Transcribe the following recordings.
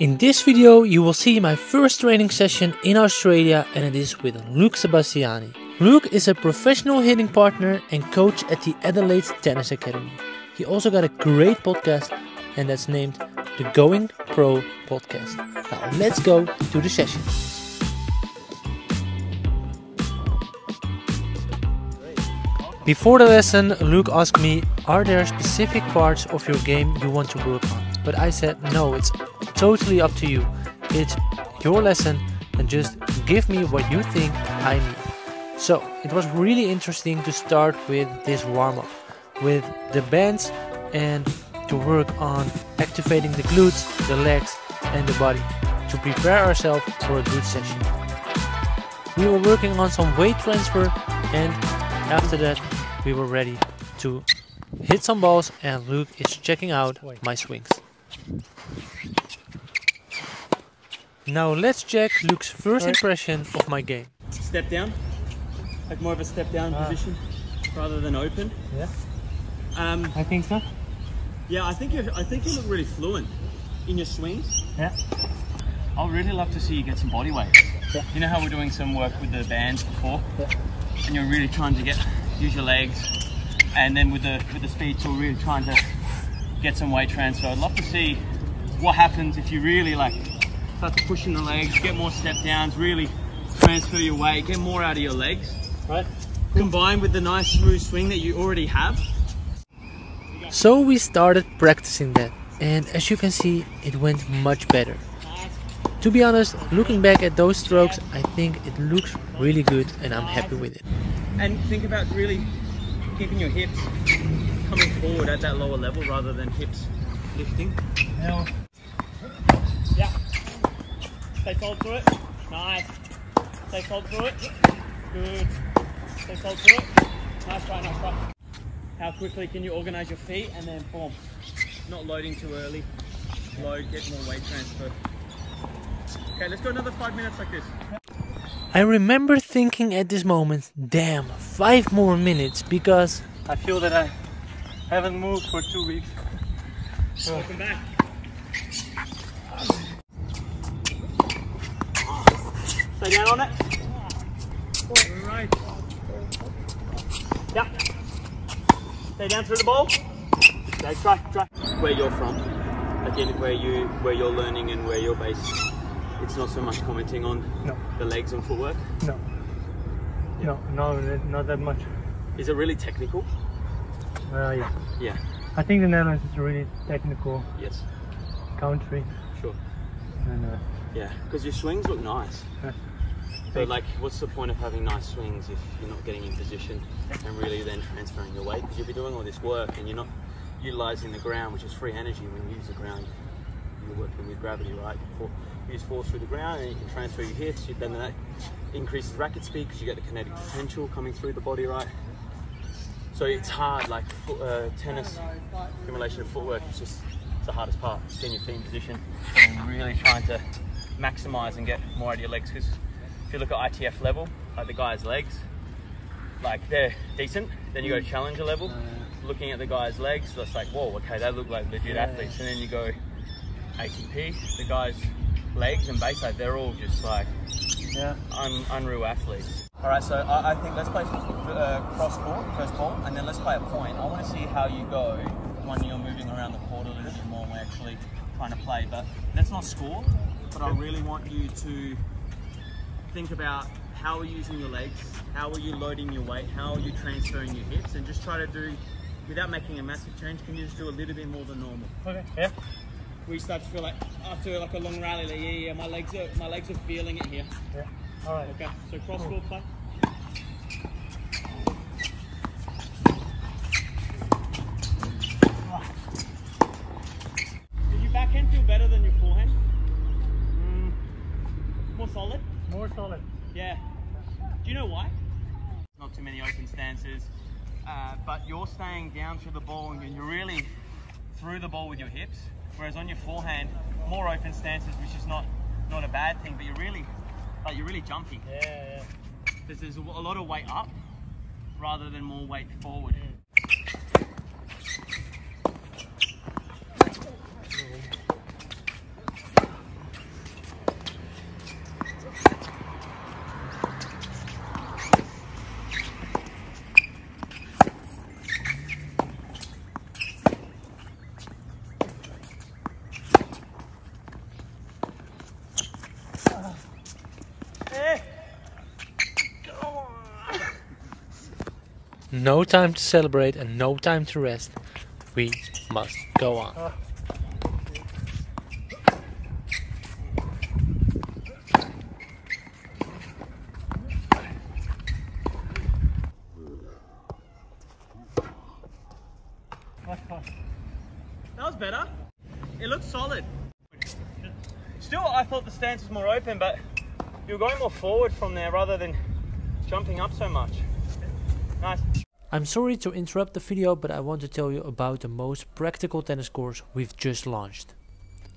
In this video you will see my first training session in Australia and it is with Luke Sebastiani. Luke is a professional hitting partner and coach at the Adelaide Tennis Academy. He also got a great podcast and that's named the Going Pro Podcast. Now let's go to the session. Before the lesson, Luke asked me, Are there specific parts of your game you want to work on? But I said, No, it's totally up to you. It's your lesson and just give me what you think I need. So it was really interesting to start with this warm up with the bands and to work on activating the glutes, the legs, and the body to prepare ourselves for a good session. We were working on some weight transfer, and after that, we were ready to hit some balls. And Luke is checking out my swings. Now let's check Luke's first impression of my game. Step down, like more of a step down Ah. position rather than open. Yeah, Um, I think so. yeah, I think you I think you look really fluent in your swings. Yeah. I'd really love to see you get some body weight. Yeah. You know how we're doing some work with the bands before, Yeah. and you're really trying to get use your legs, and then with the with the speed tool, really trying to get some weight transfer. I'd love to see what happens if you really like start to push in the legs, get more step downs, really transfer your weight, get more out of your legs. Right. combined with the nice smooth swing that you already have. So we started practicing that, and as you can see, it went much better. To be honest, looking back at those strokes, I think it looks really good and I'm happy with it. And think about really keeping your hips coming forward at that lower level rather than hips lifting. Yeah. Stay cold through it. Nice. Stay cold through it. Good. Stay cold through it. Nice try, nice try. How quickly can you organize your feet and then boom. Not loading too early. Load, get more weight transfer. Okay, let's go another five minutes like this. I remember thinking at this moment, damn, five more minutes because I feel that I haven't moved for two weeks. Welcome back. Stay down on it. Alright. Yeah. Stay down through the ball. Okay, try, try. Where you're from, again, where you where you're learning and where you're based. It's not so much commenting on No. the legs and footwork. No. No, no, not that much. Is it really technical? Uh, yeah. Yeah. I think the Netherlands is a really technical Yes. country. Sure. And uh, Yeah. Because your swings look nice. But like, what's the point of having nice swings if you're not getting in position and really then transferring your weight? Because you'll be doing all this work and you're not utilizing the ground, which is free energy. When you use the ground, you're working with gravity, right? You for- use force through the ground and you can transfer your hips. Then that increases racket speed because you get the kinetic potential coming through the body, right? So it's hard, like uh, tennis, accumulation of footwork. It's just it's the hardest part. Getting your feet in position and really trying to maximize and get more out of your legs. Because if you look at ITF level, like the guy's legs, like they're decent. Then you go challenger level, looking at the guy's legs, that's like, whoa, okay, they look like legit athletes. And then you go ATP, the guy's legs and base, like they're all just like yeah. un- unreal athletes. All right, so I, I think let's play uh, cross court, first ball, and then let's play a point. I want to see how you go when you're moving around the court a little bit more and we're actually trying to play. But let's not score, but I really want you to think about how are you using your legs, how are you loading your weight, how are you transferring your hips, and just try to do, without making a massive change, can you just do a little bit more than normal? Okay. Yeah. We start to feel like after like a long rally, like, yeah, yeah, my legs are my legs are feeling it here. Yeah. All right. Okay, so cross court play. Did your backhand feel better than your forehand? Mm, More solid? more solid. Yeah. Do you know why? Not too uh, but you're staying down through the ball and you're really through the ball with your hips. Whereas on your forehand, more open stances, which is not not a bad thing, but you're really like you're really jumpy. Yeah. yeah. There's, there's a lot of weight up rather than more weight forward. No time to celebrate and no time to rest. We must go on. That was better. It looks solid. Still, I thought the stance was more open, but you were going more forward from there rather than jumping up so much. Nice. I'm sorry to interrupt the video, but I want to tell you about the most practical tennis course we've just launched.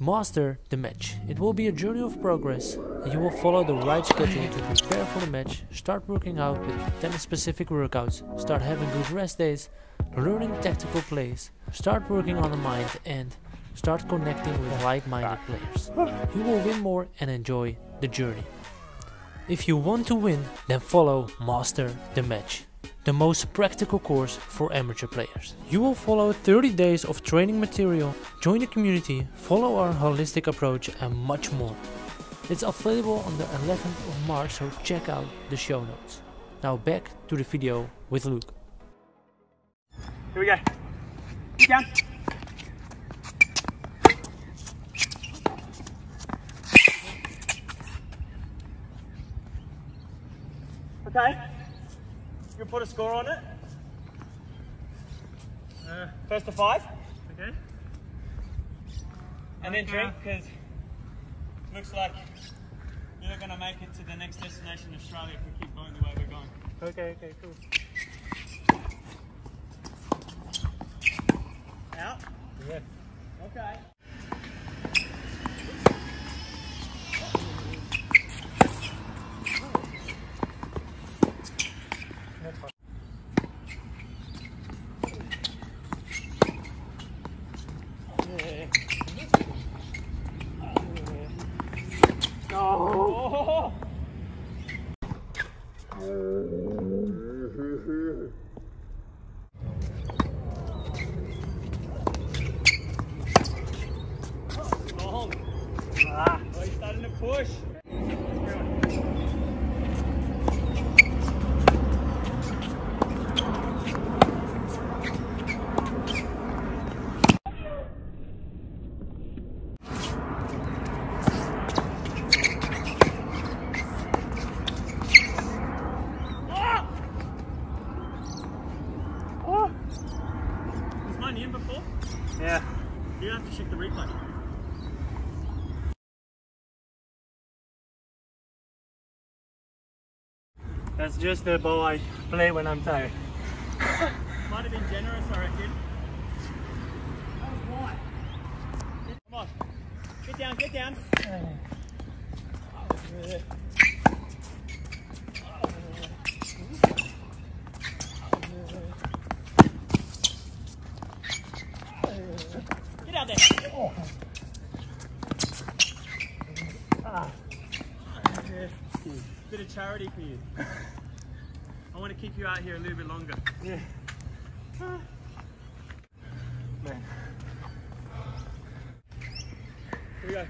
Master the match. It will be a journey of progress you will follow the right schedule to prepare for the match, start working out with tennis specific workouts, start having good rest days, learning tactical plays, start working on the mind and start connecting with like-minded players. You will win more and enjoy the journey. If you want to win, then follow Master the Match, the most practical course for amateur players. You will follow 30 days of training material, join the community, follow our holistic approach and much more. It's available on the 11th of March, so check out the show notes. Now back to the video with Luke. Here we go. Get down. Okay. Can put a score on it. Uh, First to five. Okay. And then drink because looks like you're going to make it to the next destination, Australia, if we keep going the way we're going. Okay, okay, cool. Out. Yeah. Okay. That's fine. Oh. Oh. Ah. Oh, he's starting to push. Ah! Oh. Was mine in before? Yeah. You have to check the replay. That's just the ball I play when I'm tired. Might have been generous, I reckon. Come on. Get down, get down. Get out there. Ah. Bit of charity for you. To keep you out here a little bit longer. Yeah. Man. Here we go.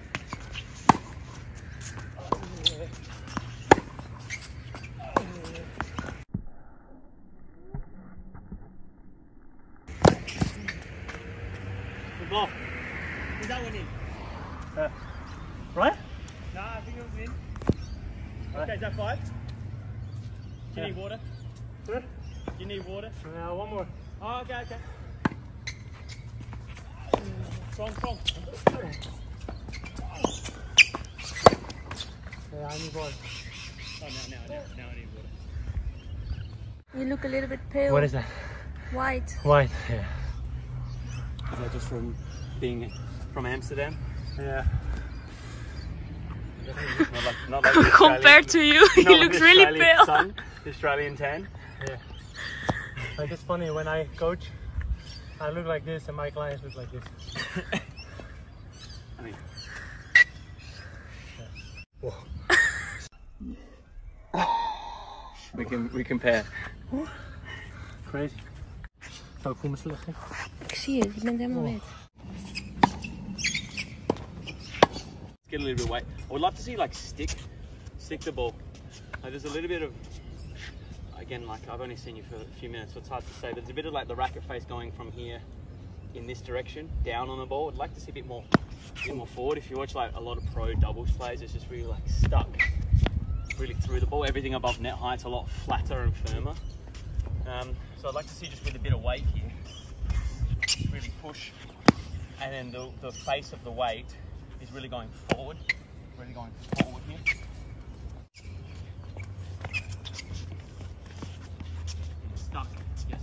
Good ball. Is that one in? Uh, right? No, I think it was in. Okay, is that five? Do you Yeah. need water? Huh? Do you need water? Uh, one more. Oh, okay, okay. Strong, strong. Yeah, I need one. Oh, now, now, now, now I need water. You look a little bit pale. What is that? White. White. Yeah. Is that just from being from Amsterdam? Yeah. Not like, not like the Compared to you, he Australian- not like looks the really pale. Sun, Australian tan. Yeah. Like it's funny when I coach, I look like this and my clients look like this. I mean, we can we compare. Crazy. Zo, ik voel me slecht. hè? Ik zie het, je bent helemaal wit. Let's get a little bit of weight. I would love to see like stick, stick the ball. Like there's a little bit of. Again, like I've only seen you for a few minutes, so it's hard to say. But there's a bit of like the racket face going from here in this direction, down on the ball. I'd like to see a bit more, a bit more forward. If you watch like a lot of pro doubles players, it's just really like stuck, really through the ball. Everything above net height's a lot flatter and firmer. Um, so I'd like to see just with a bit of weight here, really push, and then the, the face of the weight is really going forward, really going forward here. Stuck, yes.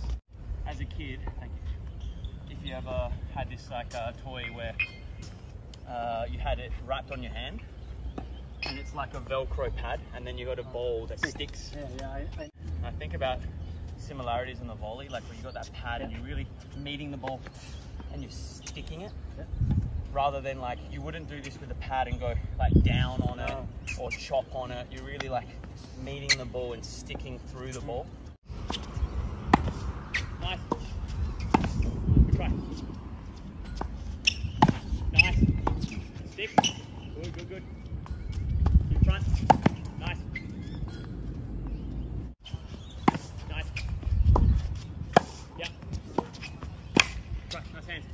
As a kid, thank you. Ever had this like uh, toy where uh, you had it wrapped on your hand, and it's like a Velcro pad, and then you got a ball that sticks. Yeah, yeah. I, I, I think about similarities in the volley, like where you got that pad and you're really meeting the ball and you're sticking it. Yeah. Rather than like you wouldn't do this with a pad and go like down on No. it or chop on it. You're really like meeting the ball and sticking through the ball. Nice. Good try. Nice. Stick. Good, good, good. Keep trying. Nice. Nice. Yeah. Try. Nice hands.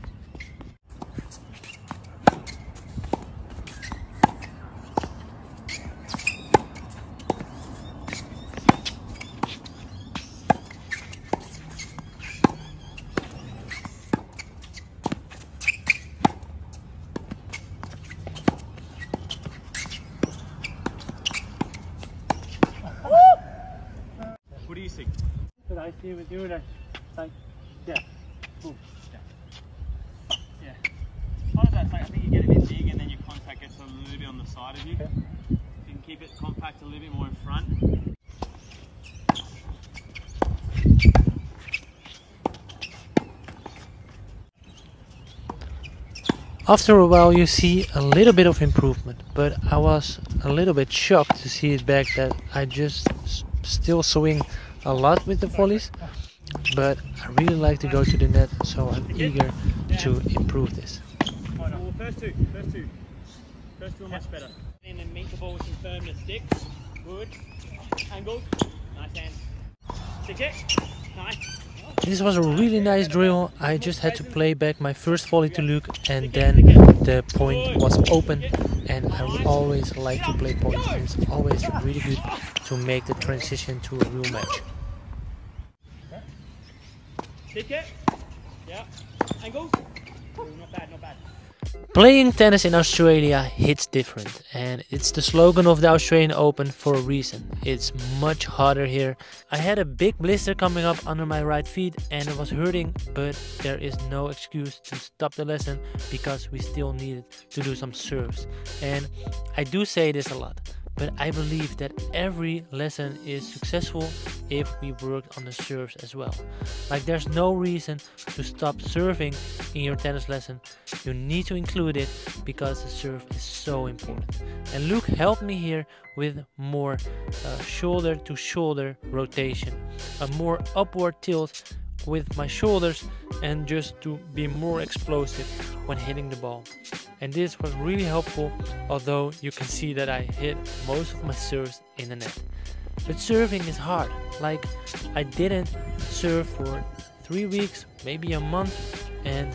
What do you see? But I see with you that, like, yeah. Boom. Yeah. Part of that's like I think you get a bit big and then your contact gets a little bit on the side of you. Okay. You can keep it compact a little bit more in front. After a while you see a little bit of improvement, but I was a little bit shocked to see it back that I just still swing a lot with the volleys, but I really like to go to the net, so I'm eager to improve this. Well, first two, first two. First two are much better. And then meet the ball with some firmness. Stick. Good. Angle. Nice hands. Stick it. Nice. This was a really nice drill. I just had to play back my first volley to Luke, and then the point was open. And I always like to play points, and it's always really good to make the transition to a real match. Stick it. Yeah. Angle. Ooh, not bad, not bad. Playing tennis in Australia hits different, and it's the slogan of the Australian Open for a reason. It's much hotter here. I had a big blister coming up under my right feet, and it was hurting, but there is no excuse to stop the lesson because we still needed to do some serves. And I do say this a lot, but I believe that every lesson is successful if we work on the serves as well. Like there's no reason to stop serving in your tennis lesson. You need to because the serve is so important. And Luke helped me here with more uh, shoulder to shoulder rotation, a more upward tilt with my shoulders and just to be more explosive when hitting the ball. And this was really helpful, although you can see that I hit most of my serves in the net. But serving is hard. Like I didn't serve for three weeks, maybe a month, and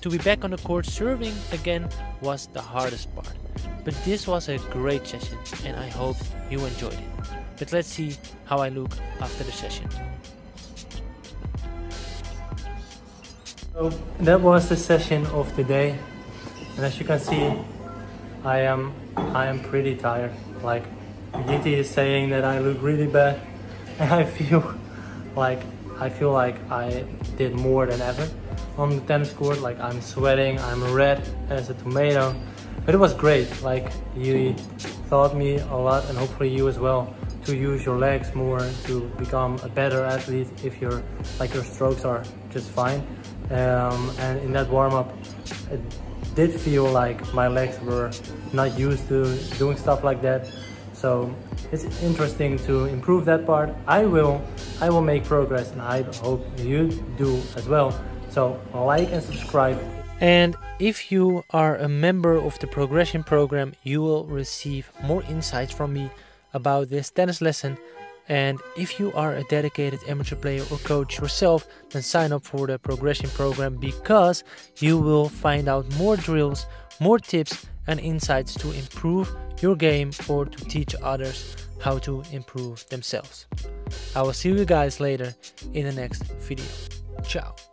to be back on the court serving again was the hardest part. But this was a great session, and I hope you enjoyed it. But let's see how I look after the session. So that was the session of today, and as you can see, I am I am pretty tired. Like Giti is saying that I look really bad, and I feel like I feel like I did more than ever on the tennis court. Like I'm sweating, I'm red as a tomato, but it was great. Like you taught me a lot, and hopefully you as well, to use your legs more to become a better athlete. If your like your strokes are just fine, um, and in that warm up, it did feel like my legs were not used to doing stuff like that. So it's interesting to improve that part. I will, I will make progress, and I hope you do as well. So like and subscribe. And if you are a member of the progression program, you will receive more insights from me about this tennis lesson And if you are a dedicated amateur player or coach yourself, then sign up for the progression program because you will find out more drills, more tips, and insights to improve your game or to teach others how to improve themselves. I will see you guys later in the next video. Ciao.